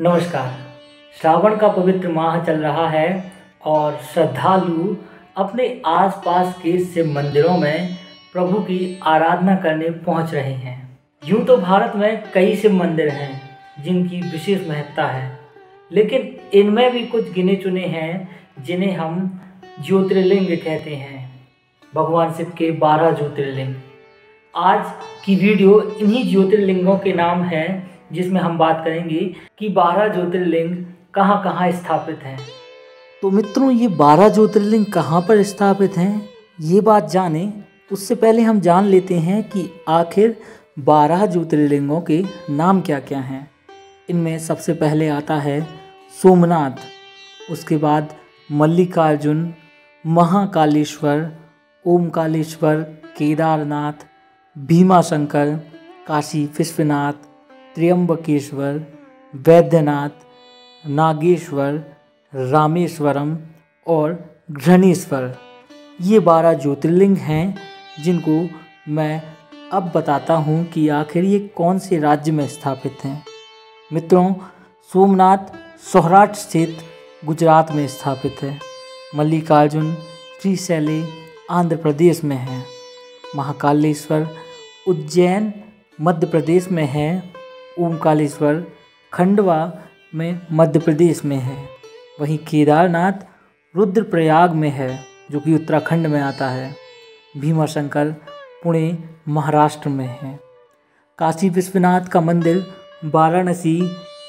नमस्कार। श्रावण का पवित्र माह चल रहा है और श्रद्धालु अपने आसपास के शिव मंदिरों में प्रभु की आराधना करने पहुँच रहे हैं। यूँ तो भारत में कई शिव मंदिर हैं, जिनकी विशेष महत्ता है। लेकिन इनमें भी कुछ गिने चुने हैं, जिन्हें हम ज्योतिर्लिंग कहते हैं। भगवान शिव के बारह ज्योतिर्लिंग। आज की वीडियो इन्हीं ज्योतिर्लिंगों के नाम है जिसमें हम बात करेंगे कि बारह ज्योतिर्लिंग कहाँ कहाँ स्थापित हैं। तो मित्रों, ये बारह ज्योतिर्लिंग कहाँ पर स्थापित हैं, ये बात जाने। उससे पहले हम जान लेते हैं कि आखिर बारह ज्योतिर्लिंगों के नाम क्या क्या हैं। इनमें सबसे पहले आता है सोमनाथ, उसके बाद मल्लिकार्जुन, महाकालेश्वर, ओमकालेश्वर, केदारनाथ, भीमाशंकर, काशी विश्वनाथ त्र्यंबकेश्वर, वैद्यनाथ, नागेश्वर, रामेश्वरम और घृणेश्वर। ये बारह ज्योतिर्लिंग हैं जिनको मैं अब बताता हूँ कि आखिर ये कौन से राज्य में स्थापित हैं। मित्रों, सोमनाथ सौराठ स्थित गुजरात में स्थापित है। मल्लिकार्जुन त्रिशैली आंध्र प्रदेश में है। महाकालेश्वर उज्जैन मध्य प्रदेश में है। ओमकालेश्वर खंडवा में मध्य प्रदेश में है। वहीं केदारनाथ रुद्रप्रयाग में है, जो कि उत्तराखंड में आता है। भीमाशंकर पुणे, महाराष्ट्र में है। काशी विश्वनाथ का मंदिर वाराणसी,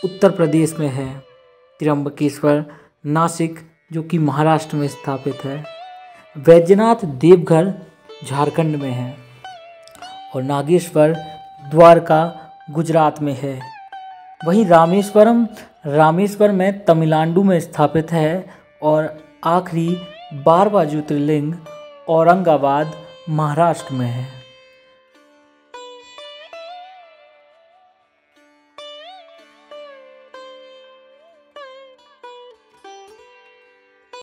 उत्तर प्रदेश में है। त्र्यंबकेश्वर नासिक, जो कि महाराष्ट्र में स्थापित है। वैद्यनाथ देवघर झारखंड में है। और नागेश्वर द्वारका गुजरात में है। वहीं रामेश्वरम, रामेश्वर में तमिलनाडु में स्थापित है और आखिरी बारवा ज्योतिर्लिंग औरंगाबाद महाराष्ट्र में है।